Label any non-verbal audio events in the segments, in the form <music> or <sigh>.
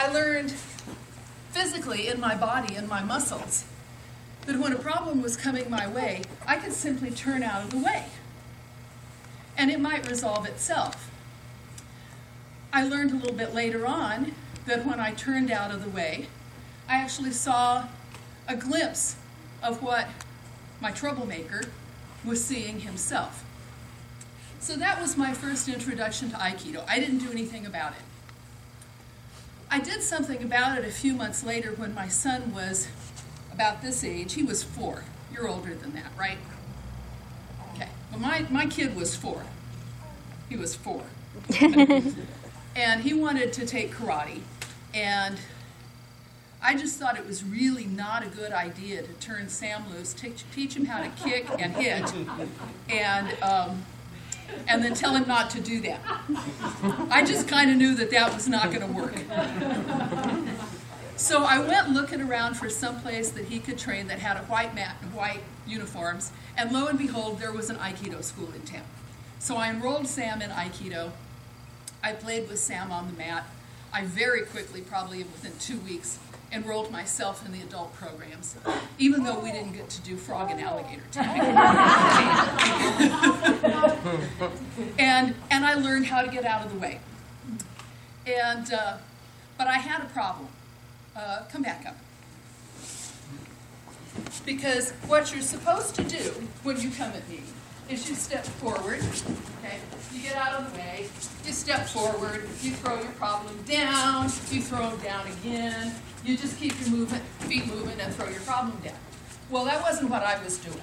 I learned physically in my body, in my muscles, that when a problem was coming my way, I could simply turn out of the way. And it might resolve itself. I learned a little bit later on that when I turned out of the way, I actually saw a glimpse of what my troublemaker was seeing himself. So that was my first introduction to Aikido. I didn't do anything about it. I did something about it a few months later when my son was about this age. He was four. You're older than that, right? Okay. Well, my, my kid was four. He was four. <laughs> and he wanted to take karate. And I just thought it was really not a good idea to turn Sam loose, teach, teach him how to kick and hit, <laughs> and um, and then tell him not to do that. I just kind of knew that that was not going to work. So I went looking around for some place that he could train that had a white mat and white uniforms, and lo and behold, there was an Aikido school in town. So I enrolled Sam in Aikido. I played with Sam on the mat. I very quickly, probably within two weeks, enrolled myself in the adult programs, even though we didn't get to do frog and alligator and, and I learned how to get out of the way. And, uh, but I had a problem. Uh, come back up. Because what you're supposed to do when you come at me is you step forward, okay? You get out of the way, you step forward, you throw your problem down, you throw them down again, you just keep your movement, feet moving and throw your problem down. Well, that wasn't what I was doing.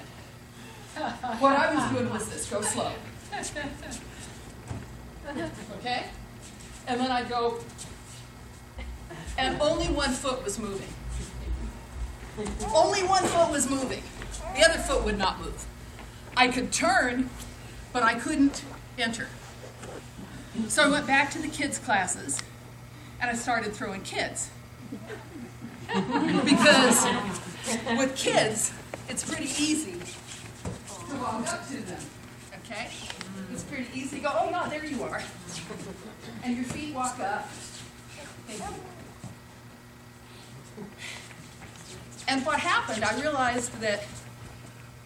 <laughs> What I was doing was this, go slow. Okay? And then I'd go, and only one foot was moving. Only one foot was moving. The other foot would not move. I could turn, but I couldn't enter. So I went back to the kids' classes and I started throwing kids. because with kids, it's pretty easy to walk up to them. Okay? It's pretty easy to go, oh no, there you are. And your feet walk up. And what happened, I realized that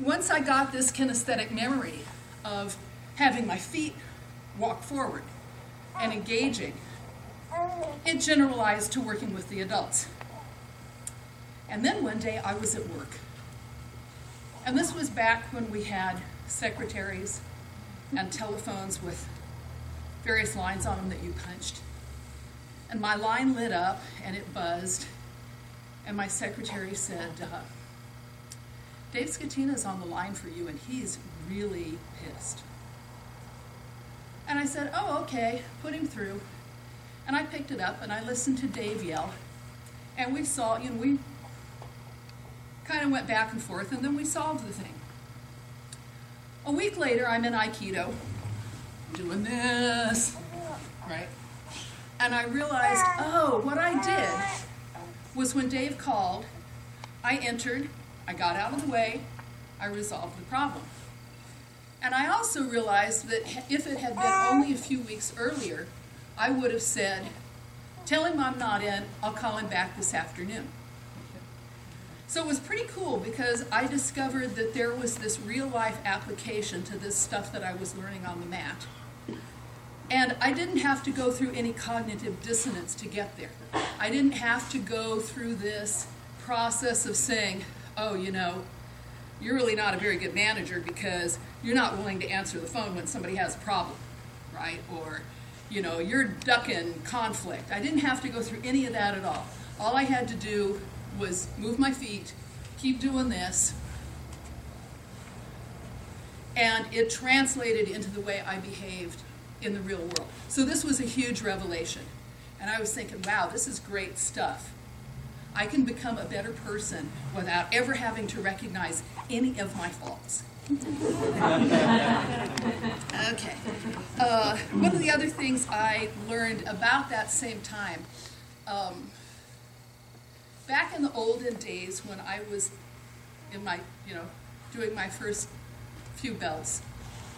once I got this kinesthetic memory of having my feet walk forward and engaging, it generalized to working with the adults. And then one day I was at work. And this was back when we had secretaries and telephones with various lines on them that you punched. And my line lit up and it buzzed and my secretary said, uh, Dave Scatina's on the line for you, and he's really pissed. And I said, oh, okay, put him through. And I picked it up, and I listened to Dave yell. And we saw, you know, we kind of went back and forth, and then we solved the thing. A week later, I'm in Aikido, doing this, right? And I realized, oh, what I did was when Dave called, I entered, I got out of the way, I resolved the problem. And I also realized that if it had been only a few weeks earlier, I would have said, tell him I'm not in, I'll call him back this afternoon. So it was pretty cool because I discovered that there was this real life application to this stuff that I was learning on the mat. And I didn't have to go through any cognitive dissonance to get there. I didn't have to go through this process of saying, oh, you know, you're really not a very good manager because you're not willing to answer the phone when somebody has a problem, right? Or, you know, you're ducking conflict. I didn't have to go through any of that at all. All I had to do was move my feet, keep doing this, and it translated into the way I behaved in the real world. So this was a huge revelation. And I was thinking, wow, this is great stuff. I can become a better person without ever having to recognize any of my faults. <laughs> okay. Uh, one of the other things I learned about that same time, um, back in the olden days when I was in my, you know, doing my first few belts,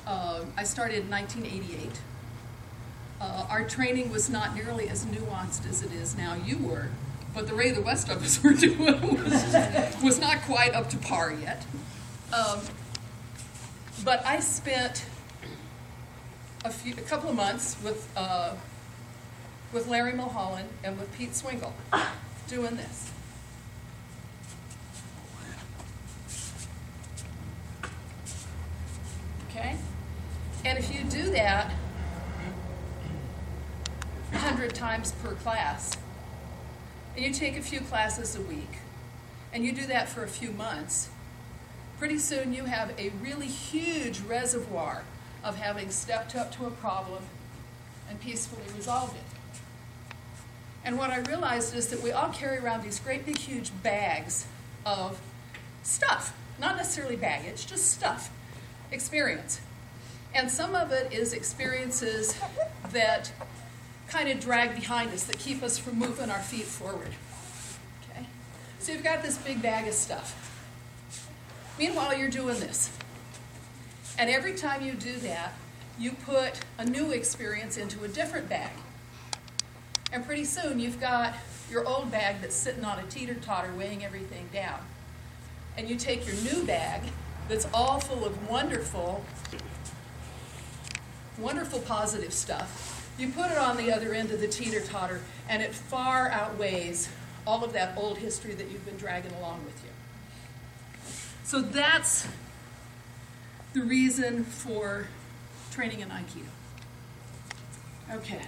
uh, I started in 1988. uh, our training was not nearly as nuanced as it is now. You were, but the way the rest of us <laughs> were doing was, was not quite up to par yet. Um, but I spent a, few, a couple of months with, uh, with Larry Mulholland and with Pete Swingle doing this. Okay? And if you do that 100 times per class, and you take a few classes a week, and you do that for a few months, pretty soon you have a really huge reservoir of having stepped up to a problem and peacefully resolved it. And what I realized is that we all carry around these great big huge bags of stuff, not necessarily baggage, just stuff, experience. And some of it is experiences that kind of drag behind us, that keep us from moving our feet forward. Okay? So you've got this big bag of stuff. Meanwhile, you're doing this. And every time you do that, you put a new experience into a different bag. And pretty soon you've got your old bag that's sitting on a teeter totter weighing everything down. And you take your new bag that's all full of wonderful, wonderful positive stuff. You put it on the other end of the teeter totter, and it far outweighs all of that old history that you've been dragging along with you. So that's the reason for training in Aikido. Okay.